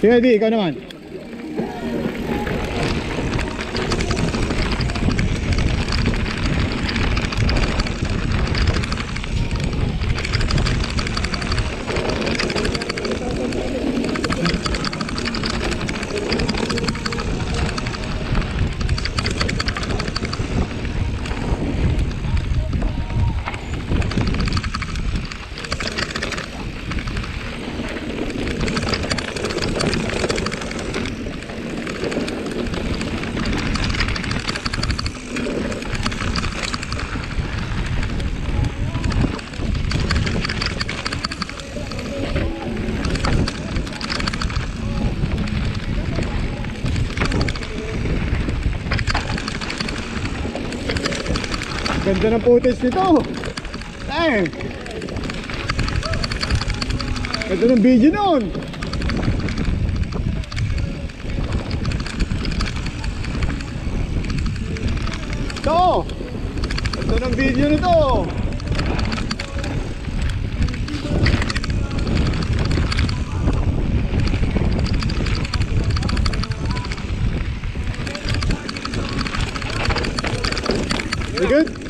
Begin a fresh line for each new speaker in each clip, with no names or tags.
Sige, Eddie, ikaw naman. Ganda ng footage nito. Ay. Ganda ng video noon. Ito. Ganda ng video nito. Very good.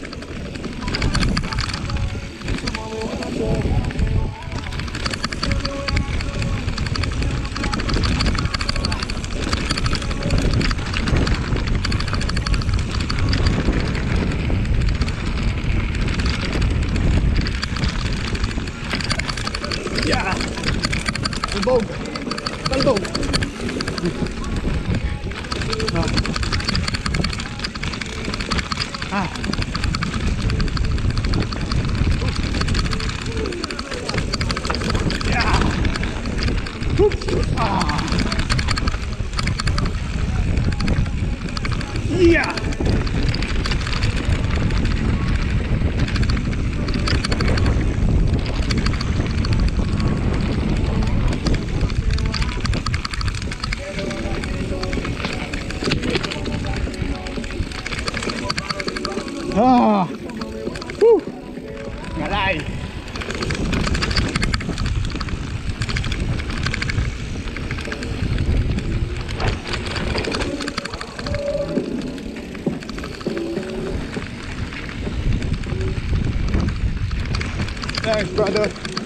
Ja! Een boom. Een boom. Ah. ah. Ja! Ah. Ah. Whew. Thanks, brother.